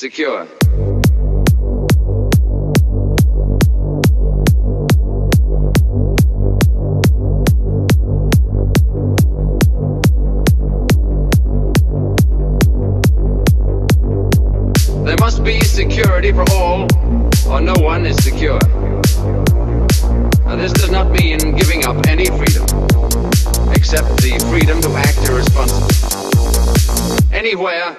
secure. There must be security for all, or no one is secure. Now, this does not mean giving up any freedom, except the freedom to act irresponsibly. Anywhere,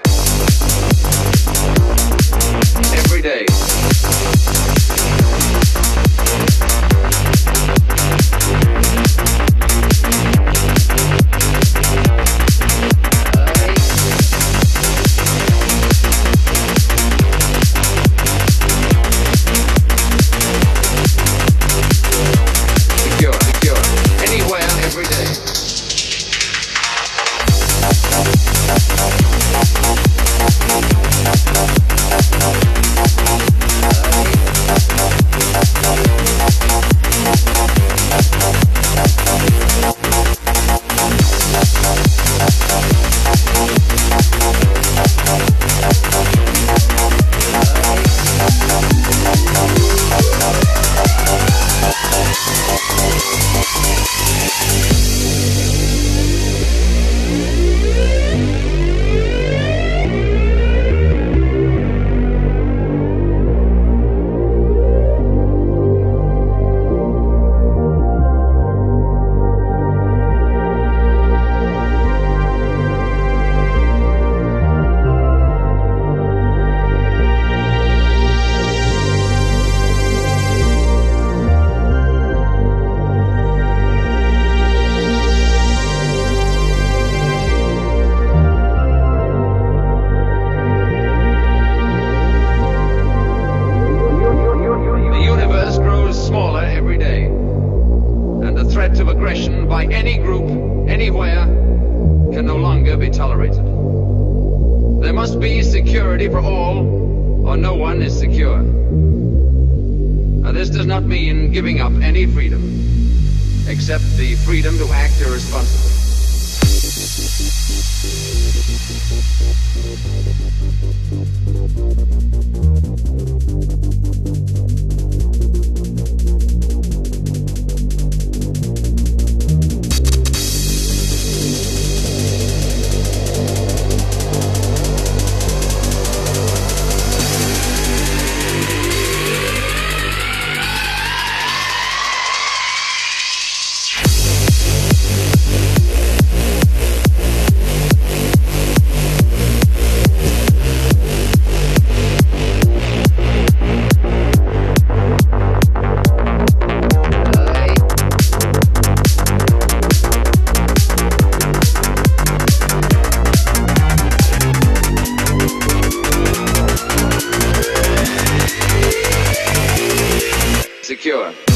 aggression by any group, anywhere, can no longer be tolerated. There must be security for all, or no one is secure. Now, this does not mean giving up any freedom, except the freedom to act irresponsibly. Pinocchio.